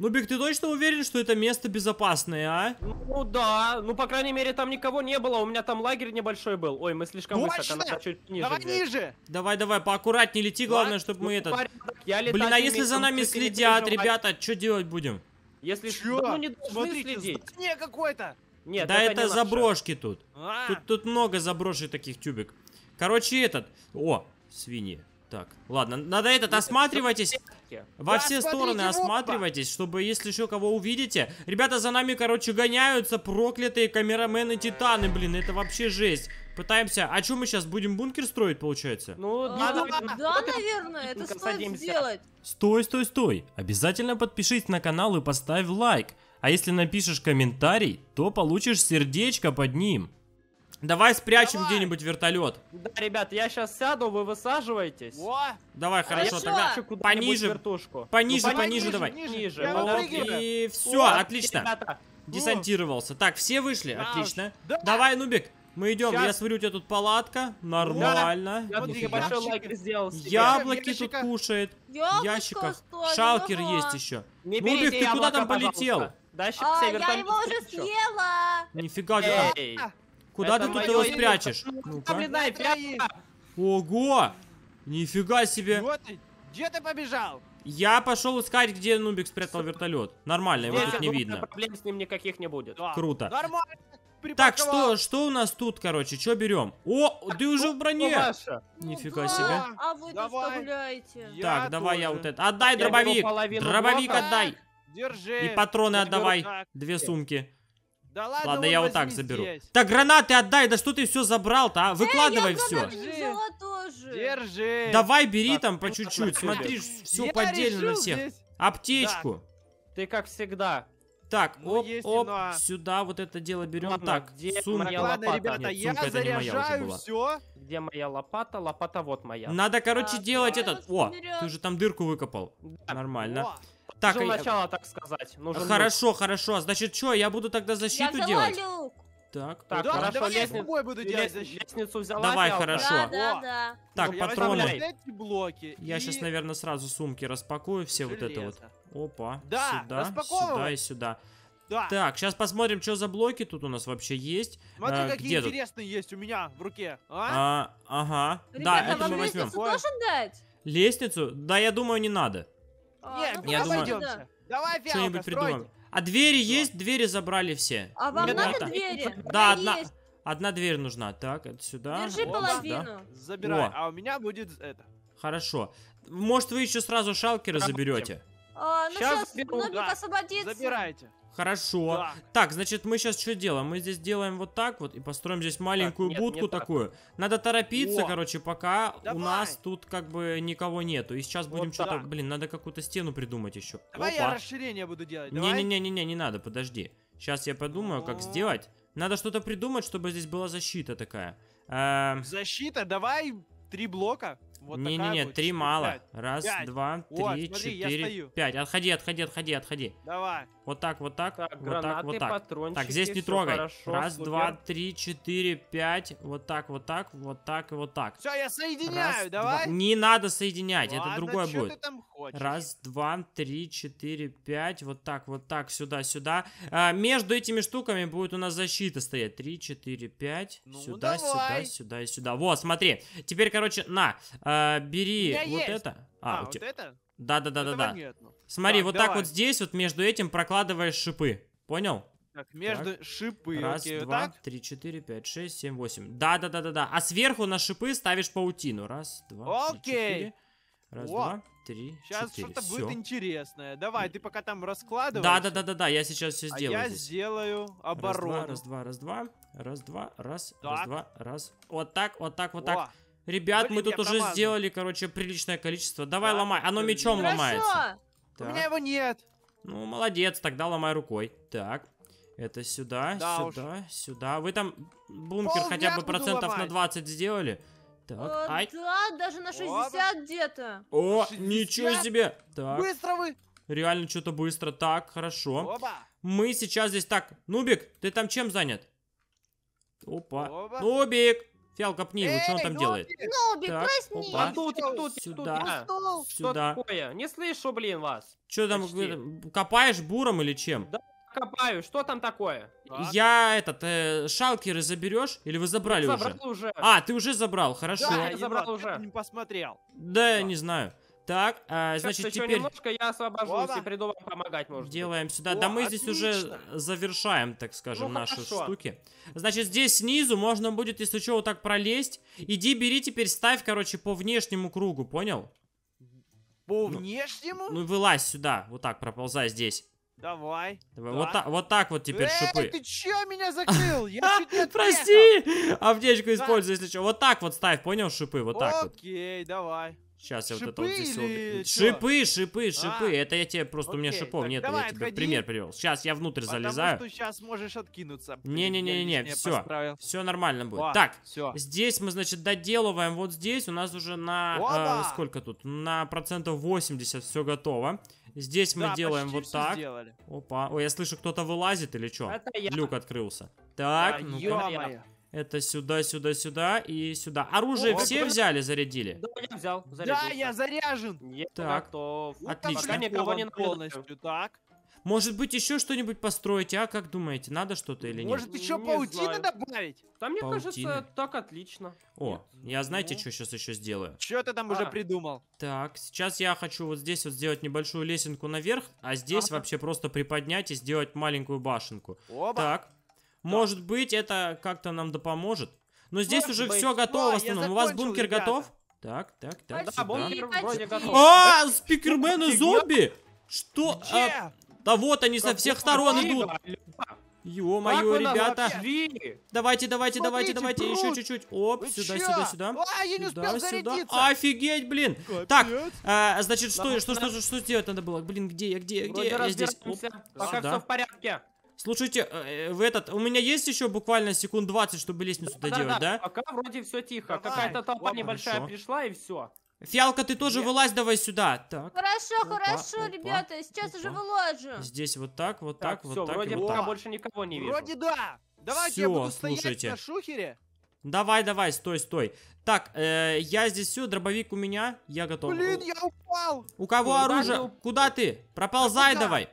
Нубик, ты точно уверен, что это место безопасное, а? Ну да, ну по крайней мере там никого не было, у меня там лагерь небольшой был. Ой, мы слишком высоко, Точно! надо чуть ниже Давай взять. ниже! Давай, давай, поаккуратнее лети, главное, Ладно, чтобы мы Ну, этот... порядок, я Блин, а если за нами не следят, ребята, что делать будем? Если? Да ну не должны Смотрите, следить. здание какое-то! Нет, да это, не наше. заброшки тут. А, Тут, тут много заброшек таких тюбик. Короче, этот... О, свиньи. Так, ладно, надо этот, осматривайтесь. Во Да, все стороны оба. осматривайтесь, чтобы если еще кого увидите. Ребята, за нами, короче, гоняются проклятые камерамены Титаны, блин, это вообще жесть. Пытаемся... А что мы сейчас будем бункер строить, получается? Ну, А, надо... да, наверное, это стоит садимся. сделать. Стой, стой, стой. Обязательно подпишись на канал и поставь лайк. А если напишешь комментарий, то получишь сердечко под ним. Давай спрячем Давай. где-нибудь вертолет. Да, ребят, я сейчас сяду, вы высаживаетесь. Во! Давай, хорошо, Хорошо. тогда пониже, вертушку. пониже, Ну, пониже давай. Ниже, Я. И все, Вот, отлично. ребята. Десантировался. Так, все вышли, Да отлично. Да. Давай, Нубик, мы идем. Щас. Я смотрю, у тебя тут палатка. Нормально. Я Нифига. небольшой ящик. лагерь сделал себе. Яблоки тут кушает. Яблочко ящиках. оставим, Шалкер ага. есть еще. Не Нубик, ты куда там полетел? Да, А, я я его уже съела. Нифига же там. Куда это ты тут его спрячешь? Ну, Ну-ка. Прямо. Ого! Нифига себе. Вот ты! Где ты побежал? Я пошел искать, где Нубик спрятал вертолет. Нормально, его Здесь, тут я не видно. Проблем с ним никаких не будет. Да. Круто. Нормально! Так, что, что у нас тут, короче? Что берем? О, ты уже в Ну, броне. Маша, Нифига Да, себе. А вы что гуляете? Я Так, давай я тоже. вот это. Отдай Я дробовик. Дробовик блока. отдай. Держи. И патроны Я беру отдавай. так. Две сумки. Да ладно, Ладно, я вот так заберу. здесь. Так, гранаты отдай. Да что ты все забрал-то, а? Выкладывай я все. Держи. Давай, бери Так, там по ну, чуть-чуть. так, Смотри, все Я поддельно на всех. здесь. Аптечку. ты как всегда. Так, Ну, оп, есть оп, ино. сюда вот это дело берем. Ладно, Так, где сумка. моя Ладно, лопата. ребята, Нет, я сумка это не моя уже заряжаю была. все. Где моя лопата? Лопата вот моя. Надо, короче, Так, делать этот. О, ты же там дырку выкопал. Да. Нормально. О, Так, Нужно а я- начало, так сказать. Нужен лук. хорошо, хорошо. Значит, что, я буду тогда Я защиту взяла делать? люк. Так, Так, да, хорошо, давай я с лестницу- тобой буду делать защиту. Лестницу взяла, Давай, Фиалка? хорошо. Да, да, да. так, Я патроны. эти блоки. Я и сейчас, наверное, сразу сумки распакую, все вот это вот. железо. Опа, Да, сюда, сюда и сюда. Да. Так, сейчас посмотрим, что за блоки тут у нас вообще есть. Смотри, А, какие где тут? интересные есть у меня в руке. А? А, ага. да, Ребята, это вам мы возьмем. лестницу тоже дать? Лестницу? Да, я думаю, не надо. А, Не, ну, я думаю- обойдемся. Давай, фиалка, придумаем. А двери есть? Двери забрали все. А вам Нет, надо это- двери? Да, одна, есть. одна дверь нужна. Так, это сюда. Держи вот половину. сюда. Забирай. О. А у меня будет это. Хорошо. Может, вы еще сразу шалкера заберете? А, ну сейчас Нобик да. освободится. Забирайте. Хорошо. Да. Так, значит, мы сейчас что делаем? Мы здесь делаем вот так вот и построим здесь маленькую нет, будку не так. такую. Надо торопиться, О. короче, пока у Давай. нас тут как бы никого нету. И сейчас будем Вот что-то... так. Блин, надо какую-то стену придумать еще. Давай я Опа. расширение буду делать. Не-не-не-не, не надо, подожди. Сейчас я подумаю, как О. сделать. Надо что-то придумать, чтобы здесь была защита такая. Эм, Защита, давай три блока. Вот Не-не-не, три мало. пять. Раз, Пять. два, Вот, три, смотри, четыре, пять. Отходи, отходи, отходи, отходи. Давай. Вот так, вот так, Так, вот так, гранаты, вот так. патрончики. Так, здесь не трогай. хорошо, Раз, супер. два, три, четыре, пять. Вот так, вот так, вот так и вот так. Все, я Раз, соединяю, два. давай. Не надо соединять, это Ладно, другое чё будет. ты там хочешь? Раз, два, три, четыре, пять. Вот так, вот так, сюда, сюда. А, между этими штуками будет у нас защита стоять. Три, четыре, пять. Ну, сюда, сюда, давай. сюда и сюда. Вот, смотри. Теперь, короче, на, а, бери вот есть. это. А, у вот тебя- это? Да, да, да, да, да. Смотри, Так, вот так давай. вот здесь, вот между этим прокладываешь шипы. Понял? Так, между шипы, Раз, окей, вот два, так? три, четыре, пять, шесть, семь, восемь. Да, да, да, да, да. А сверху на шипы ставишь паутину. Раз, два, три, Окей. четыре. Раз, Во. два, три, Сейчас что-то будет интересное. Давай, ты пока там раскладывай. Да, да, да, да, да. Я сейчас все А сделаю. я здесь. сделаю Раз, оборону. два, раз, два, раз, два. Раз, два, раз, раз, Так. два, раз. Вот так, вот так, вот так. Ребят, мы Блин, тут я уже команда. сделали, короче, приличное количество. Давай Да, ломай. Оно мечом сделали. ломается. Хорошо. у Так. меня его нет. Ну, молодец, тогда ломай рукой. Так, это сюда, Да уж. сюда, сюда. Вы там бункер Полдня хотя бы процентов на ломать. 20 сделали? Так, Э, ай. Да, даже на 60 где-то. О, 60? ничего себе. Так, Быстро вы. реально что-то быстро. Так, хорошо. Оба. Мы сейчас здесь так. Нубик, ты там чем занят? Опа. Оба. Нубик, Фиалка, пни его, что он там ну, делает? Нубик, Так, опа. Я тут, я тут, я Сюда. тут, я. Стол. Что Сюда. такое? Не слышу, блин, вас. Что там, копаешь буром или чем? Да. Копаю, что там такое? Так. Я этот, э, шалкеры заберешь? Или вы забрали уже? Забрал уже. А, ты уже забрал, хорошо. Да, я я забрал уже. Не посмотрел. Да, Да. не знаю. Так, а, Сейчас значит, еще теперь немножко я освобожусь Опа. и приду вам помогать, может быть. делаем сюда. О, да мы здесь уже отлично. завершаем, так скажем, Ну, наши хорошо. штуки. Значит, здесь снизу можно будет, если что, вот так пролезть. Иди, бери, теперь ставь, короче, по внешнему кругу, понял? По Ну, внешнему? Ну, вылазь сюда, вот так, проползай здесь. Давай. Давай, Да. вот, так, вот так вот теперь Эй, шипы. ты чё меня закрыл? Я чуть не отъехал. Прости! Аптечку используй, если что. Вот так вот ставь, понял, шипы, вот так вот. Окей, давай. Сейчас я вот это вот здесь или? Шипы, шипы, шипы. А, это я тебе просто, у меня окей, шипов нет, давай, я тебе отходи. пример привел. Сейчас я внутрь Потому залезаю. что сейчас можешь откинуться. Не-не-не-не, все, все нормально будет. Во, Так, всё. здесь мы, значит, доделываем вот здесь. У нас уже на, э, сколько тут? На процентов 80 все готово. Здесь мы Да, делаем почти вот так. сделали. Опа. Ой, я слышу, кто-то вылазит или что? Люк открылся. Так, Да, ну-ка. Это сюда, сюда, сюда и сюда. Оружие О, все прикольно. взяли, зарядили? Да, я взял, Да, зарядился. я заряжен. Я Так. готов. Отлично. Пока никого не полностью. Так. Может быть, еще что-нибудь построить, а? Как думаете, надо что-то или нет? Может еще Не паутины знаю. добавить? Да мне Паутины. кажется, так отлично. О, я знаете, Ну. что сейчас еще сделаю? Что ты там уже А. придумал? Так, сейчас я хочу вот здесь вот сделать небольшую лесенку наверх, а здесь Ага. вообще просто приподнять и сделать маленькую башенку. Оба. Так, может быть, это как-то нам да поможет. Но здесь Может уже быть. все готово в О, я основном. У вас бункер ребята. готов? Так, так, так, Да, сюда. бункер вроде почти. готов. А, спикермен и зомби! Что? А, да вот они со всех сторон идут. Ё-моё, ребята. Давайте, давайте, давайте, давайте, еще чуть-чуть. Оп, Вы сюда, чё? сюда, сюда. А, я не Сюда, успел сюда. зарядиться. Офигеть, блин. Так, а, значит, что, Да, что, да. что, что сделать надо было? Блин, где я, где я, где Вроде я? Я здесь. Оп, Пока сюда. все в порядке. Слушайте, э, в этот, у меня есть еще буквально секунд 20, чтобы лестницу доделать, да? Пока вроде все тихо. Какая-то толпа Опа. небольшая Хорошо. пришла и все. Фиалка, ты тоже Нет. вылазь давай сюда. Так, Хорошо, Опа, хорошо, опа, ребята, сейчас уже опа. выложу. здесь вот так, вот Так, так, все, вот так вроде вот пока так. больше никого не вижу. Вроде да. Давайте Всё, я буду стоять слушайте. на шухере. Давай, давай, стой, стой. Так, э, я здесь все, дробовик у меня, я готов. Блин, я упал. У кого Куда оружие? ты? Куда ты? Проползай Куда? давай.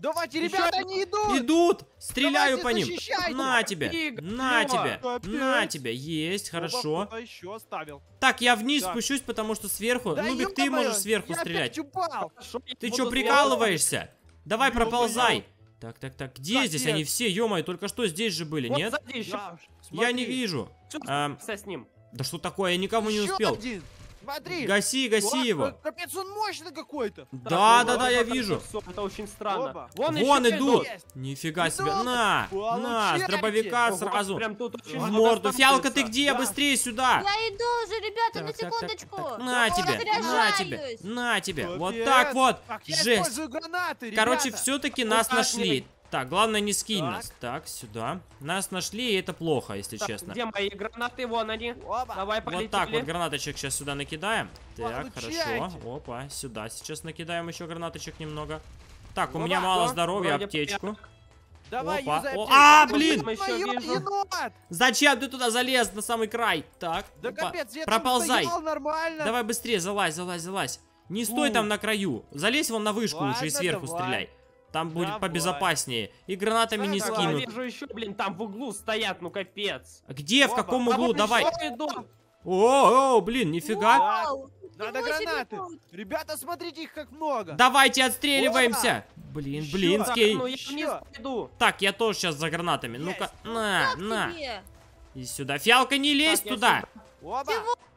Давайте, ребята, один. они идут. Идут! Стреляю Давайте, по ним! защищайте. На тебе! Фига, На тебе! Капец. На тебе! Есть, хорошо. еще оставил. Так, я вниз Так. спущусь, потому что сверху... Да Нубик, ты ё-моё, можешь сверху я стрелять. Ты сверху. прикалываешься? Давай Ё-моё. проползай! Так, так, так, где здесь Капец. они все? ё только что здесь же были, Вот нет? сзади еще. Да, Я не вижу. Всё, Ам, с ним. Да что такое, я никому не успел. один. Смотри. Гаси, гаси О, его. Капец, он мощный какой-то. Да, да, да, я вижу. Это очень странно. Оба. Вон, Вон идут. Есть. Нифига себе. Идут. На, на, с Получайте. дробовика сразу. Прям тут очень В морду. Фиалка, ты где? Да. Быстрее сюда. Я иду уже, ребята, на Так, так, так, секундочку. так, На Давай, тебе, на тебе, на тебе. Вот Капец. так вот. Так, Жесть. Короче, все-таки нас нашли. Так, главное не скинь Так. нас. Так, сюда. Нас нашли, и это плохо, если Так, честно. Где мои гранаты? Вон они. Оба. Давай полетели. Вот так вот гранаточек сейчас сюда накидаем. Так, Получайте. хорошо. Опа, сюда сейчас накидаем еще гранаточек немного. Так, у Опа. меня мало здоровья, вроде аптечку. Давай, Опа. О, а, блин! Зачем ты туда залез на самый край? Так, Да опа. капец, я проползай. там стоял нормально. Давай быстрее, залазь, залазь, залазь. Не стой там на краю. Залезь вон на вышку лучше и Ладно, сверху давай. стреляй. Там будет Давай. побезопаснее. И гранатами не Так, я скинут. вижу еще, блин, там в углу стоят, ну капец. Где, в Оба. каком А углу? Давай. О, о, блин, нифига. Вау, Надо гранаты. Ребята, смотрите, их как много. Давайте отстреливаемся. Блин, Ещё. Так, блинский. ну я. Так, я тоже сейчас за гранатами. Ну-ка, на, Как на. тебе? И сюда. Фиалка, не лезь Так, туда.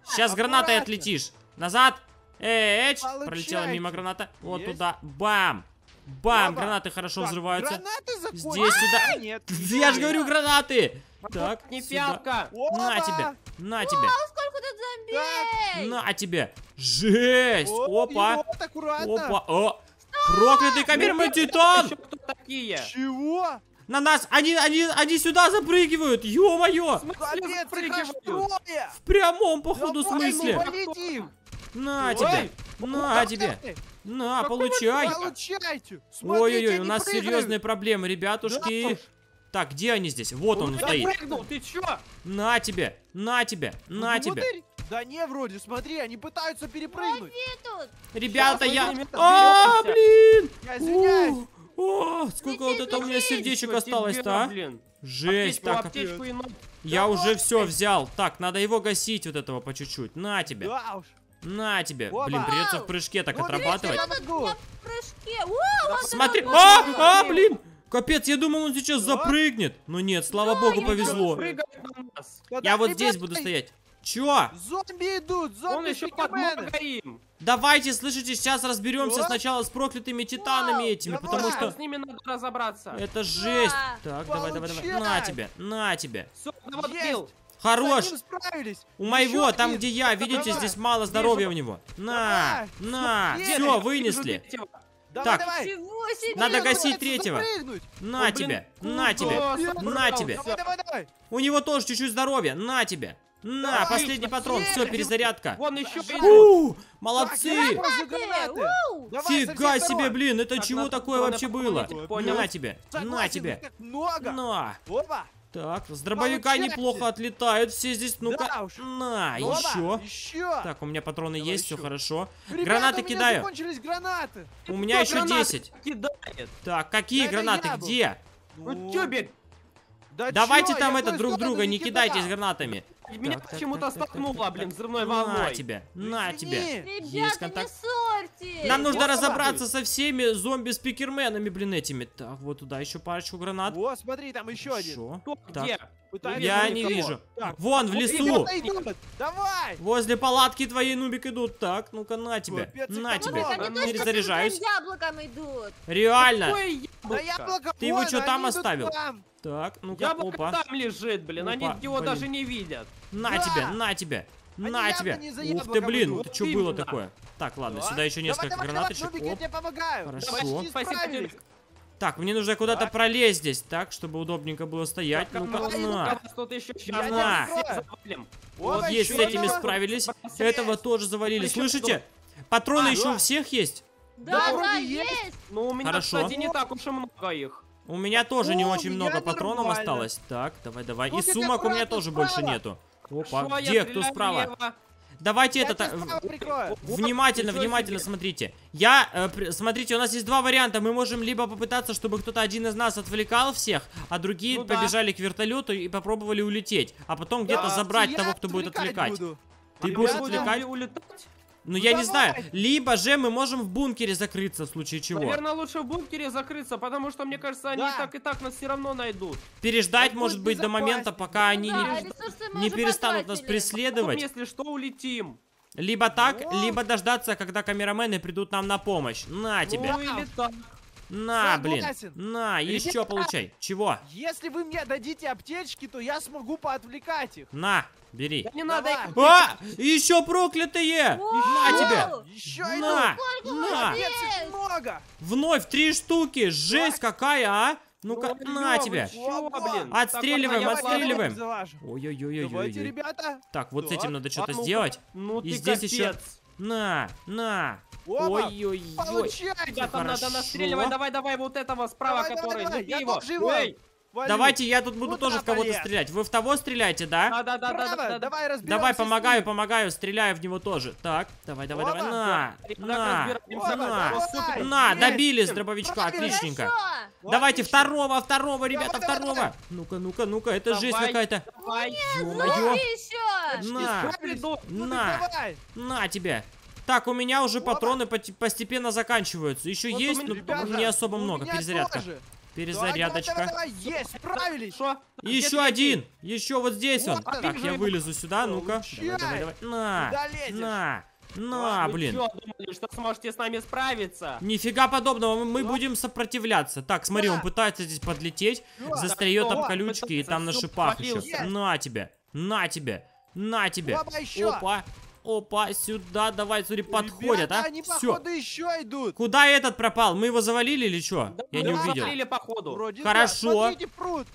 Сейчас гранатой отлетишь. Назад. Эй, эч. Получайте. Пролетела мимо граната. Вот Есть. туда. Бам. Бам. Гранаты хорошо Так, взрываются. Гранаты закончились. Здесь, сюда. А, Нет. Я же говорю, гранаты. Так, Не сюда. фиалка. На тебе. На тебе. Сколько тут зомби? На тебе. Жесть. О, Опа. Опа. О. Проклятый камерный титан. Кто такие? Чего? На нас. Они, они, они сюда запрыгивают. Ё-моё. В прямом, походу, смысле. На тебе. На тебе. На, Какого получай. Получайте. Ой-ой-ой, у нас прыгают. серьезные проблемы, Да ребятушки. уж. Так, где они здесь? Вот он Я стоит. прыгнул, ты чё? На тебе, на тебе, на тебе. Внутрь? Да не, вроде, смотри, они пытаются перепрыгнуть. Ребята, Сейчас я... А, блин! Я извиняюсь. О, сколько вот это у меня сердечек осталось-то, тебе, а? Жесть, так, ну- я Да уже вот все взял. Так, надо его гасить вот этого по чуть-чуть. На тебе, Да уж. На тебе. Опа. Блин, придется в прыжке так Ну, отрабатывать. могу. на прыжке? О, вот Смотри, а, а, блин! Капец, я думал, он сейчас Да? запрыгнет. Но нет, слава богу, Ничего, повезло. Я вот здесь буду стоять. Чё? Зомби идут, Он зомби еще спикермены. подмога им. Давайте, слышите, сейчас разберемся Что? сначала с проклятыми титанами Вау, этими, давай. потому С что ними надо разобраться. это жесть. Да. Так, давай, давай, давай. На Получай. тебе, на тебе. Все, Есть. бил. Хорош. У моего, Еще там один. где я, видите, Давай. здесь мало здоровья у него. На, Давай. на, все, вынесли. Давай, Так. давай. Надо гасить третьего. запрыгнуть. На тебе, на тебе, на тебе. У него тоже чуть-чуть здоровья, на тебе. На, Давай, последний патрон, все, есть. перезарядка. Вон еще. У, молодцы. Фига себе, блин, это Так, чего такое вообще было? На тебе, на тебе. На. Опа. Так, с дробовика Получайте. неплохо отлетают все здесь. Ну-ка, Да уж. на, еще. Еще. Так, у меня патроны Давай есть, все еще. хорошо. Ребята, гранаты у меня кидаю. закончились гранаты. У меня еще Гранаты 10. Кидает. Так, какие Да гранаты? Где? Тюбик. Да Давайте чё, там я это друг друга, не кидайтесь гранатами. Меня Так, так, почему-то столкнуло, блин, взрывной На волной. тебе, Ну, на тебе. Есть Ребята, не контакт. Нам нужно Вот разобраться со всеми зомби-спикерменами, блин, этими. Так, вот туда еще парочку гранат. О, смотри, там еще один. Хорошо. Кто, Так. где? Я не вижу. Так, Вон, в вот лесу. Давай. Возле палатки твоей нубик идут. Так, ну-ка, на тебе. На тебе. Они Ну, перезаряжаюсь. яблоком идут. Реально. Ты его чё там они оставил? там. Так, ну-ка, Яблоко опа. там лежит, блин, они Опа, его блин. даже не видят. На тебе, на тебе. Они На не за Ух ты, блин, идут. это что было такое? Так, ладно, Да. сюда еще несколько давай, давай, гранаточек. Давай, Нубик, я Оп. тебе помогаю. Хорошо. Спасибо. Так, мне нужно куда-то пролезть здесь, так, чтобы удобненько было стоять. Так, Ну-ка, ну, на. На. Вот есть, с этими справились. Этого тоже завалили. Слышите? Патроны А, еще да. у всех есть? Да, Да, есть. Ну, у меня, Хорошо. кстати, не так уж и много их. У меня тоже не очень много патронов осталось. Так, давай, давай. И Ну, сумок у меня тоже больше нету. Опа, Шо, я где? Кто справа? влево. Давайте Я это... Вот, Внимательно, ничего внимательно себе. смотрите. Я, э, при- смотрите, у нас есть два варианта. Мы можем либо попытаться, чтобы кто-то один из нас отвлекал всех, а другие Ну да. побежали к вертолету и попробовали улететь, а потом где-то Да, забрать того, кто будет отвлекать буду. Ты А будешь отвлекать? улетать? Ну, Ну, я не знаю. давай. Либо же мы можем в бункере закрыться в случае чего. Наверное, лучше в бункере закрыться, потому что, мне кажется, они Да. и так и так нас все равно найдут. Переждать, может быть, до момента, пока они да, не, мы не перестанут нас потратили. Потом, преследовать. если что, улетим. Либо так, Ну. либо дождаться, когда камерамены придут нам на помощь. На тебе. Ну или так. На, блин. Согласен. На, еще Ребята. получай. Чего? Если вы мне дадите аптечки, то я смогу поотвлекать их. На, бери. Да не надо их... А! Еще проклятые! Вау! На тебе! Еще На! На! много. Вновь три штуки! Жесть какая, а! Ну-ка, Ну, на тебе! чё, блин? Отстреливаем, Так, отстреливаем. Залажу. Давайте, ребята. Так, вот с Так. этим надо что-то А ну-ка. сделать. Ну И ты здесь капец. еще- На, на. Ой-ой-ой. Получайте. Ребятам надо настреливать. Давай, давай, вот этого справа, Давай, давай, который. давай, его. тоже его. Эй, Валю. Давайте я тут буду Куда тоже в кого-то стрелять. Вы в того стреляете, да? Да, да, да, да, Право, да, да. давай разберемся Давай, помогаю, ним. помогаю, стреляю в него тоже. Так, давай, давай, давай, на, на, разбираемся. на, давай. на, добили с дробовичка, отличненько. Хорошо. Давайте второго, второго, ребята, давай, второго. Ну-ка, ну-ка, ну-ка, это жесть Давай. какая-то. Еще. На. Ну, на. на тебе. Так, у меня уже патроны постепенно заканчиваются. Еще Вот есть, меня, но ребята, не особо много. Перезарядка. тоже. Перезарядочка. Давай, давай, давай, есть, справились. Шо? Где еще третий? один. Еще вот здесь он. Вот он. Так, я Вижу. вылезу сюда, ну-ка. Давай, давай, давай. На, на, на, Вы блин. чё думали, что сможете с нами справиться? Нифига подобного, мы, мы Да. будем сопротивляться. Так, смотри, он Да. пытается здесь подлететь, Да. застряет да, колючки и там на шипах еще. На тебе, на тебе, на тебе. Опа, еще. Опа, опа, сюда, давай, смотри, подходят, Ребята, а. они, Все. походу, еще идут. Куда этот пропал? Мы его завалили или что? Да, Я мы не увидел. завалили, походу. Вроде Хорошо. да. Смотрите, пруд.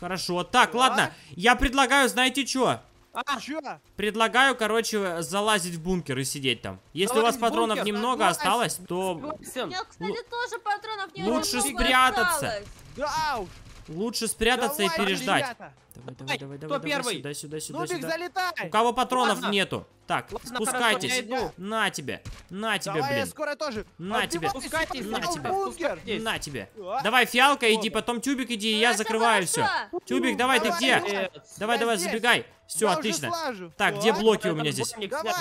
Хорошо, так, Да. ладно. Я предлагаю, знаете что? А, Че? Предлагаю, короче, залазить в бункер и сидеть там. Если у вас патронов бункер? немного Согласен. осталось, то. У меня, кстати, тоже патронов не Лучше спрятаться. осталось. Да уж. Лучше спрятаться и Давайте, переждать. ребята. Давай, давай, Ай, давай, кто давай, давай, первый? сюда, сюда, сюда, Нубик, сюда. залетай. У кого патронов Ладно. нету? Так, Ладно, спускайтесь. хорошо, я. На тебе, на тебе, Давай, я блин. скоро тоже. На тебе. Спускайтесь, на тебе. бункер. Здесь. На тебе. Давай, фиалка, иди, потом тюбик иди, и Ну, я закрываю все. Тюбик, давай, ты где? давай. Давай, Я забегай. Все, Я отлично. Так, где блоки у меня здесь?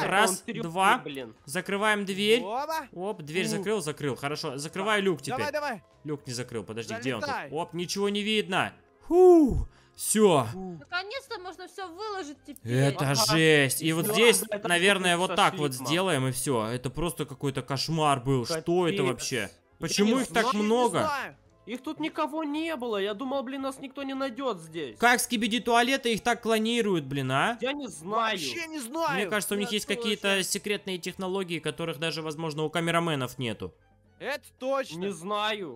Раз, два. блин. Закрываем дверь. Оп, дверь закрыл, закрыл. Хорошо, закрываю люк теперь. Давай, давай. Люк не закрыл, подожди, где он тут? Оп, ничего не видно. Фу, все. Наконец-то можно все выложить теперь. Это Ага. жесть. И вот здесь, это наверное, вот так вот сделаем и все. Это просто какой-то кошмар был. Что это Капец. вообще? Почему их так много? Их тут никого не было. Я думал, блин, нас никто не найдет здесь. Как скибиди туалеты их так клонируют, блин, а? Я не знаю. Вообще не знаю. Мне кажется, у них есть какие-то секретные технологии, которых даже, возможно, у камераменов нету. Это точно. Не знаю.